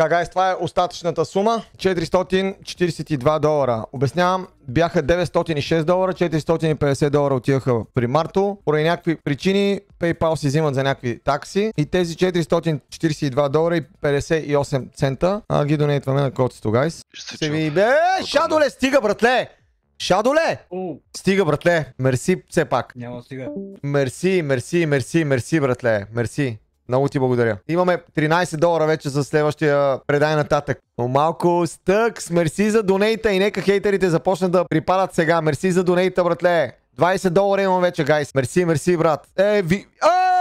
Така, гайс, това е остатъчната сума. 442 долара. Обяснявам, бяха 906 долара, 450 долара отиваха при Марто. Поради някакви причини PayPal си взимат за някакви такси и тези 442 долара и 58 цента а, ги донейтваме на котсто, гайс. Ще се ви... Бе, Шадоле, стига, братле! Шадоле! О, Стига, братле! Мерси все пак. няма стига. Мерси, мерси, мерси, мерси, братле. Мерси. Много ти благодаря. Имаме 13 долара вече за следващия предай нататък. Но малко стъкс. Мерси за донейта и нека хейтерите започнат да припадат сега. Мерси за донейта, братле. 20 долара имам вече, гайс. Мерси, мерси, брат. Е, ви... Е,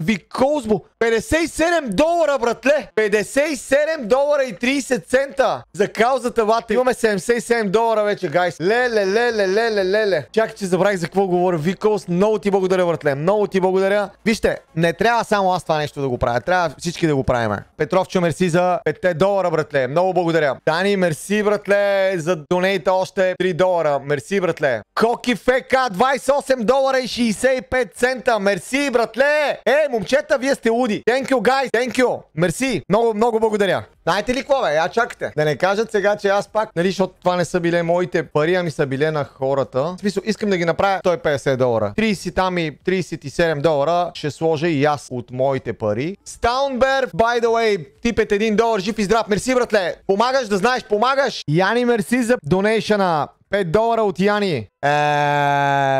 Викозбо. 57 долара, братле. 57 долара и 30 цента за каузата, бате. Имаме 77 долара вече, гайс. Леле, леле, леле, леле. Чакай, че забравих за какво говоря. Викос, много ти благодаря, братле. Много ти благодаря. Вижте, не трябва само аз това нещо да го правя. Трябва всички да го правим. Петровчо, мерси за 5 долара, братле. Много благодаря. Дани, мерси, братле, за донейта още 3 долара. Мерси, братле. Коки ФК, 28 долара и 65 цента. Мерси, братле. Е, момчета, вие сте луди. Thank you, guys. Thank you. Мерси. Много, много благодаря. Знаете ли какво, бе? Я чакате. Да не кажат сега, че аз пак, нали, защото това не са биле моите пари, ами са биле на хората. В смисъл, искам да ги направя 150 долара. 30 там и 37 долара ще сложа и аз от моите пари. Стаунбер, by the way, типет 1 долар, жив и здрав. Мерси, братле. Помагаш да знаеш, помагаш. Яни, мерси за донейшъна. 5 долара от Яни. Е,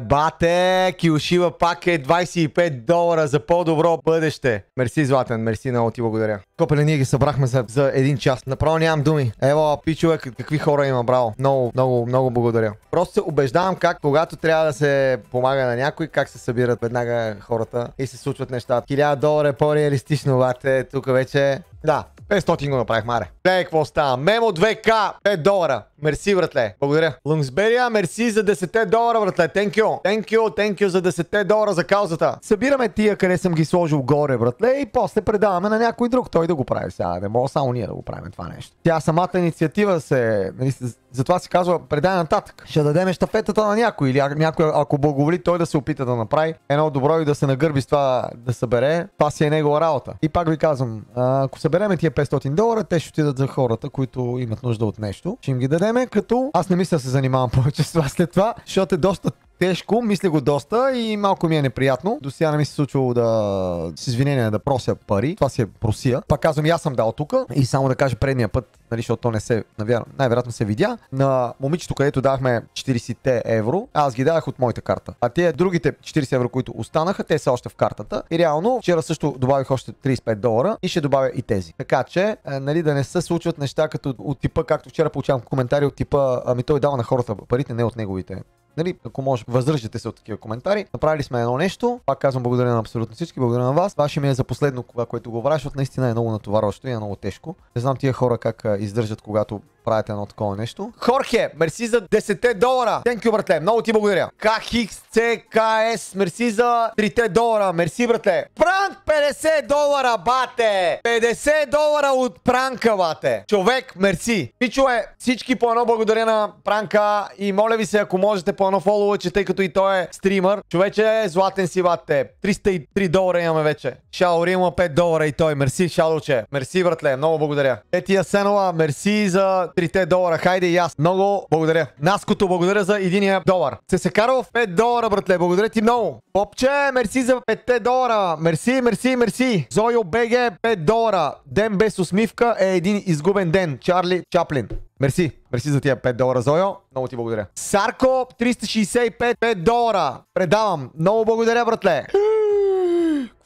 бате, Киошива пак е 25 долара за по-добро бъдеще. Мерси, Златен, мерси, много ти благодаря. Копеле, ние ги събрахме за, за един час. Направо нямам думи. Ево, пичове, как- какви хора има, браво. Много, много, много благодаря. Просто се убеждавам как, когато трябва да се помага на някой, как се събират веднага хората и се случват нещата. 1000 долара е по-реалистично, бате. Тук вече... Да, 500 го направих, маре. Гледай какво става. Мемо 2К, 5 долара. Мерси, братле. Благодаря. Лунгсберия, мерси за 10 долара, братле. Thank you. Thank you, thank you за 10 долара за каузата. Събираме тия, къде съм ги сложил горе, братле, и после предаваме на някой друг. Той да го прави сега. Не мога само ние да го правим това нещо. Тя самата инициатива се... Нали, затова се казва предай нататък. Ще дадем щафетата на някой или някой, ако благоволи, той да се опита да направи едно добро и да се нагърби с това да събере. Това си е негова работа. И пак ви казвам, ако събереме тия 500 долара, те ще отидат за хората, които имат нужда от нещо. Ще им ги дадеме, като аз не мисля да се занимавам повече с това след това, защото е доста тежко, мисля го доста и малко ми е неприятно. До сега не ми се случвало да с извинение да прося пари. Това си е просия. Пак казвам, аз съм дал тук и само да кажа предния път, нали, защото то не се, навяр... най-вероятно се видя, на момичето, където дахме 40 евро, аз ги дадах от моята карта. А те другите 40 евро, които останаха, те са още в картата. И реално, вчера също добавих още 35 долара и ще добавя и тези. Така че, е, нали, да не се случват неща като от типа, както вчера получавам коментари от типа, ами той дава на хората парите, не от неговите Нали, ако може, въздържате се от такива коментари. Направили сме едно нещо. Пак казвам благодаря на абсолютно всички, благодаря на вас. Ваше ми е за последно, кога, което го защото наистина е много натоварващо и е много тежко. Не знам тия хора как издържат, когато правите едно такова нещо. Хорхе, мерси за 10 долара. Thank you, братле. Много ти благодаря. KXCKS, мерси за 3 долара. Мерси, братле. Пранк 50 долара, бате. 50 долара от пранка, бате. Човек, мерси. Пичове, всички по едно благодаря на пранка и моля ви се, ако можете по едно фоловъче, тъй като и той е стример. Човече, златен си, бате. 303 долара имаме вече. Шаори има 5 долара и той. Мерси, Шалоче. Мерси, братле. Много благодаря. Ети Асенова, мерси за 3 долара. Хайде и аз. Много благодаря. Наското, благодаря за 1 долар. Се се карал в 5 долара, братле. Благодаря ти много. Попче, мерси за 5 долара. Мерси, мерси, мерси. Зойо БГ 5 долара. Ден без усмивка е един изгубен ден. Чарли Чаплин. Мерси. Мерси за тия 5 долара, Зойо. Много ти благодаря. Сарко, 365 5 долара. Предавам. Много благодаря, братле.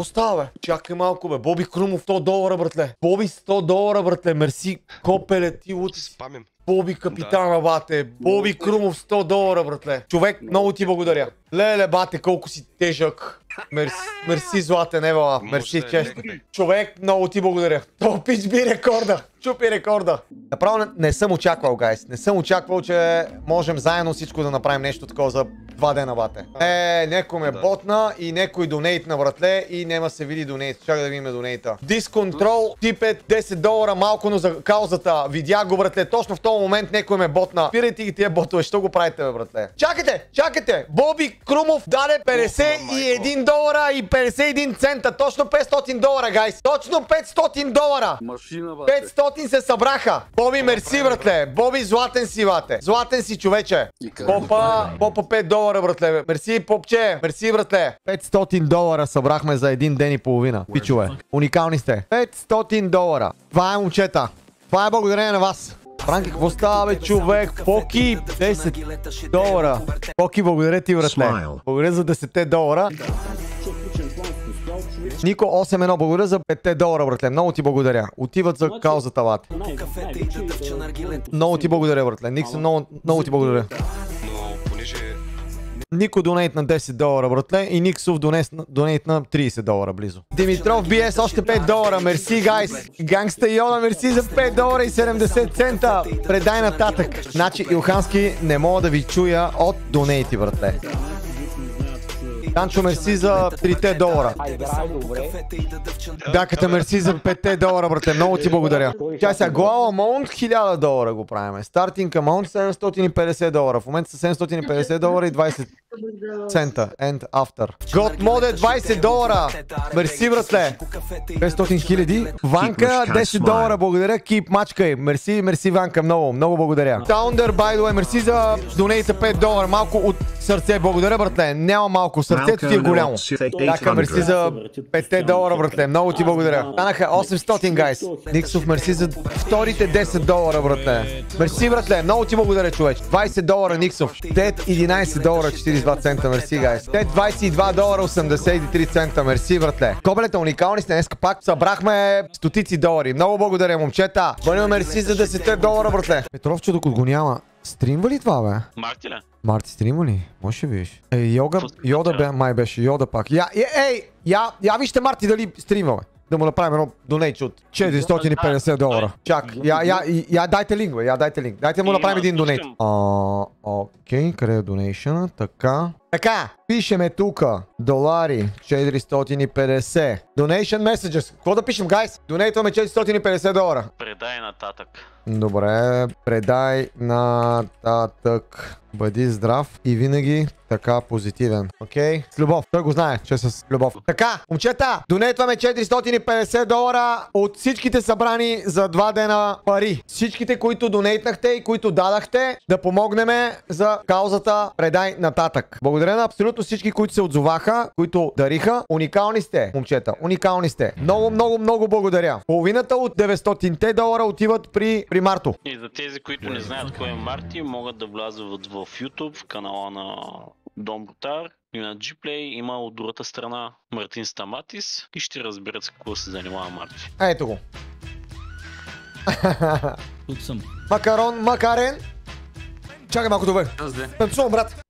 Какво става, бе? Чакай малко, бе. Боби Крумов 100 долара, братле. Боби 100 долара, братле. Мерси. Копеле, ти от Спамим. Боби капитана, бате. Боби Крумов 100 долара, братле. Човек, много ти благодаря. Леле, бате, колко си тежък. Мерси, мерси златен, Евала. Мерси, да е честно. Човек, много ти благодаря. То пич би рекорда. Чупи рекорда. Направо не, не съм очаквал, гайс. Не съм очаквал, че можем заедно всичко да направим нещо такова за два дена, бате. Е, некой ме ботна и некой донейт на вратле и нема се види донейт. Чакай да видим донейта. Дисконтрол, типет 10 долара малко, но за каузата. Видя го, братле. Точно в този момент некой ме ботна. Спирайте ги тия ботове, що го правите, бе, братле? Чакайте, чакайте! Боби Крумов даде 51 долара и 51 цента. Точно 500 долара, гайс. Точно 500 долара. Машина, бате. 500 се събраха. Боби, мерси, братле. Боби, златен си, бате. Златен си, човече. Попа, попа 5 долара, братле. Мерси, попче. Мерси, братле. 500 долара събрахме за един ден и половина. Пичове. Уникални сте. 500 долара. Това е, момчета. Това е благодарение на вас. Франки, какво става, бе, човек? Поки, 10 долара. Поки, благодаря ти, братле. Благодаря за 10 долара. Нико 8-1, благодаря за 5 долара, братле. Много ти благодаря. Отиват за каузата, бат. Много ти благодаря, братле. Никсън, много, много ти благодаря. Нико донейт на 10 долара, братле. И Никсов донейт на 30 долара близо. Димитров BS още 5 долара. Мерси, гайс. Гангста Йона, мерси за 5 долара и 70 цента. Предай нататък. Значи, Илхански, не мога да ви чуя от донейти, братле. Танчо, мерси за 3 долара. Бяката, мерси за 5 долара, брате. Много ти благодаря. Тя сега глава амаунт 1000 долара го правиме. Стартинг амаунт 750 долара. В момента са 750 долара и 20 цента. And after. God Mode 20 долара. Мерси, братле. 500 хиляди. Ванка Keep much 10 долара. Благодаря. Кип мачкай. Мерси, мерси, Ванка. Много, много благодаря. Таундър, by the way, мерси за донейта 5 долара. Малко от сърце. Благодаря, братле. Няма малко. Сърцето ти е голямо. Така, мерси за 5 долара, братле. Много ти благодаря. Станаха 800, гайс. Никсов, мерси за вторите 10 долара, братле. Мерси, братле. Много ти благодаря, човеч. 20 долара, Никсов. Тед 11 долара, 42 цента. Мерси, гайс. Тед 22 долара, 83 цента. Мерси, братле. Кобелета, уникални сте. Днеска пак събрахме стотици долари. Много благодаря, момчета. Бъдем мерси за 10 долара, братле. Петровче, докато го няма. Стримва ли това, бе? Марти ли? Марти стрима ли? Може видиш. Ей, йога, йода бе, май беше, йода пак. Я, е, ей, я, я вижте Марти дали стрима, бе. Да му направим едно донейч от 450 долара. Чак, я, я, я, дайте линк, бе, я дайте линк. Дайте му Има, направим един донейт. Окей, къде е донейшъна? Така. Така, пишеме тука. Долари 450. Donation messages. Какво да пишем, гайс? Донейтваме 450 долара. Предай нататък. Добре, предай нататък. Бъди здрав и винаги така позитивен. Окей? С любов. Той го знае, че е с любов. Така, момчета, донетваме 450 долара от всичките събрани за два дена пари. Всичките, които донейтнахте и които дадахте, да помогнем за каузата Предай нататък. Благодаря на абсолютно всички, които се отзоваха, които дариха. Уникални сте, момчета. Уникални сте. Много, много, много благодаря. Половината от 900 долара отиват при, при Марто. И за тези, които не знаят кой е Марти, могат да влязат в YouTube, в канала на Дом Брутар и на Gplay има от другата страна Мартин Стаматис и ще разберат с какво се занимава Марти. Ето го. Тук съм. Макарон, макарен. Чакай малко добре. Танцувам, брат.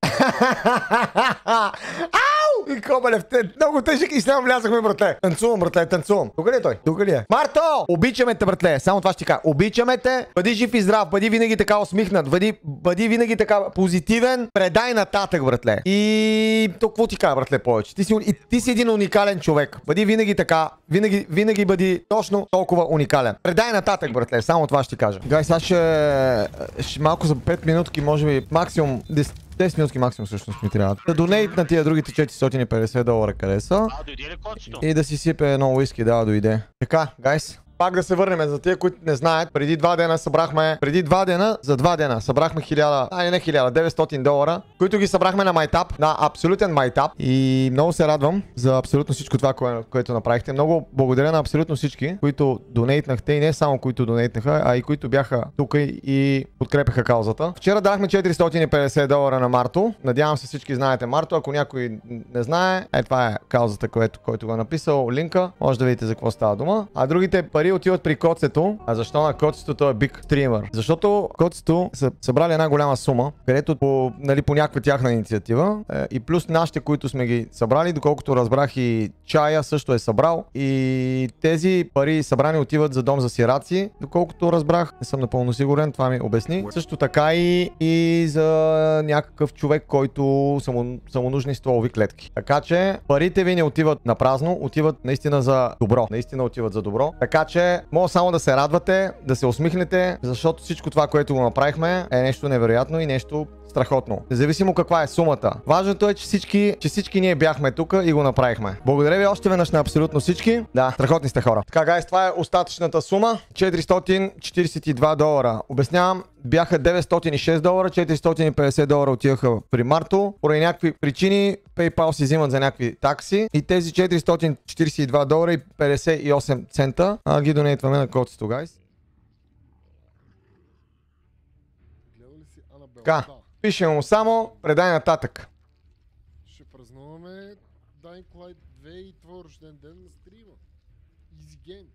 Ау! И Кобелев, те, много тежък и слям влязахме, братле. Танцувам, братле, танцувам. Тук ли е той? Тук ли е? Марто! Обичаме те, братле. Само това ще ти кажа. Обичаме те. Бъди жив и здрав. Бъди винаги така усмихнат. Бъди, бъди винаги така позитивен. Предай нататък, братле. И то какво ти кажа, братле, повече? Ти си, и, ти си един уникален човек. Бъди винаги така. Винаги, винаги бъди точно толкова уникален. Предай нататък, братле. Само това ще ти кажа. Гай, сега ще, ще малко за 5 минутки, може би максимум 10 10 минутки максимум всъщност ми трябва. Да донейт на тия другите 450 долара къде са. А, дойде ли кончето? И да си сипе едно уиски, да, дойде. Така, гайс. Пак да се върнем за тия, които не знаят. Преди два дена събрахме, преди два дена, за два дена събрахме 1000, а не 1000, 900 долара, които ги събрахме на майтап, на абсолютен майтап. И много се радвам за абсолютно всичко това, кое, което направихте. Много благодаря на абсолютно всички, които донейтнахте и не само които донейтнаха, а и които бяха тук и подкрепяха каузата. Вчера дахме 450 долара на Марто. Надявам се всички знаете Марто. Ако някой не знае, е това е каузата, което, който го е написал. Линка. Може да видите за какво става дума. А другите пари пари отиват при коцето. А защо на коцето той е биг стример? Защото коцето са събрали една голяма сума, където по, нали, по някаква тяхна инициатива е, и плюс нашите, които сме ги събрали, доколкото разбрах и чая също е събрал и тези пари събрани отиват за дом за сираци, доколкото разбрах, не съм напълно сигурен, това ми обясни. Също така и, и за някакъв човек, който са му, са му нужни стволови клетки. Така че парите ви не отиват на празно, отиват наистина за добро. Наистина отиват за добро. Така че мога само да се радвате, да се усмихнете, защото всичко това, което го направихме е нещо невероятно и нещо страхотно. Независимо каква е сумата. Важното е, че всички, че всички ние бяхме тук и го направихме. Благодаря ви още веднъж на абсолютно всички. Да, страхотни сте хора. Така, гайс, това е остатъчната сума. 442 долара. Обяснявам, бяха 906 долара, 450 долара отиваха при Марто. Поради някакви причини PayPal си взимат за някакви такси и тези 442 долара и 58 цента а, ги донейтваме на котсто, гайс. Така. Да. Пишем му само, предай нататък. Ще празнуваме Dying Light 2 и твой рожден ден на стрима. Easy game.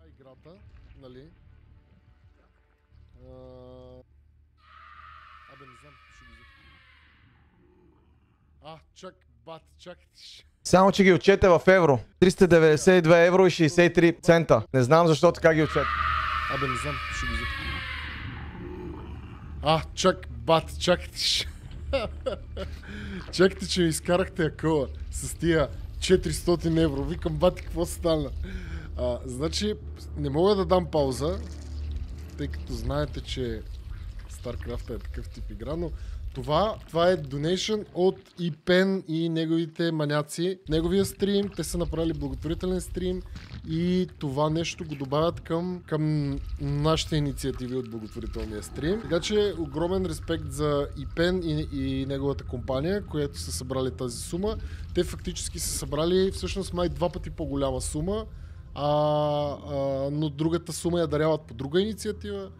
А играта, нали? А... Абе, не знам, ще ги. А, чак, бат, чак. Само, че ги отчете в евро. 392 евро и 63 цента. Не знам защо така ги отчете. Абе, ще ги взех. А, чак, бат, чакайте. ш- Чакайте, че ми изкарахте акъла с тия 400 евро. Викам, бати, какво стана? А, значи, не мога да дам пауза, тъй като знаете, че StarCraft е такъв тип игра, но това, това е донейшън от Ипен и неговите маняци. Неговия стрим, те са направили благотворителен стрим и това нещо го добавят към, към нашите инициативи от благотворителния стрим. Така че огромен респект за Ипен и, и неговата компания, която са събрали тази сума. Те фактически са събрали всъщност май два пъти по-голяма сума, а, а, но другата сума я даряват по друга инициатива.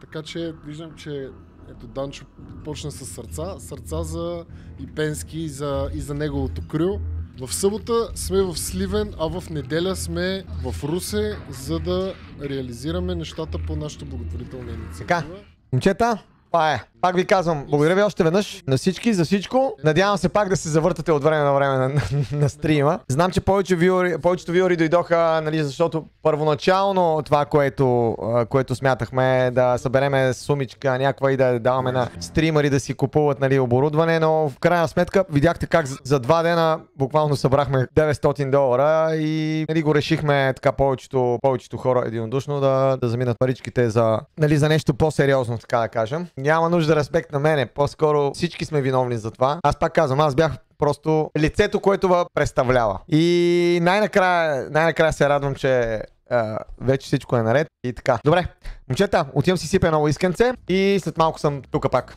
Така че виждам, че ето Данчо почна с сърца. Сърца за Ипенски и за, и за неговото крил. В събота сме в Сливен, а в неделя сме в Русе, за да реализираме нещата по нашата благотворителна инициатива. Така. Момчета, това е. Пак ви казвам, благодаря ви още веднъж на всички за всичко. Надявам се пак да се завъртате от време на време на, на, на стрима. Знам, че повече виори, повечето виори дойдоха, нали, защото първоначално това, което, което смятахме е да събереме сумичка някаква и да даваме на стримери да си купуват нали, оборудване, но в крайна сметка видяхте как за два дена буквално събрахме 900 долара и нали, го решихме така повечето, повечето хора единодушно да, да заминат паричките за, нали, за нещо по-сериозно, така да кажем. Няма нужда респект на мене, по-скоро всички сме виновни за това. Аз пак казвам, аз бях просто лицето, което ва представлява. И най-накрая, най-накрая се радвам, че а, вече всичко е наред и така. Добре, момчета, отивам си сипя ново исканце и след малко съм тук пак.